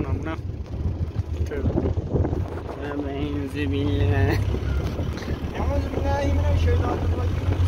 anam ne? Tövbe. Tövbe billah. Euzubillahimineşşeytanirracim. Bismillahirrahmanirrahim. Bir aşağı gidiyoruz.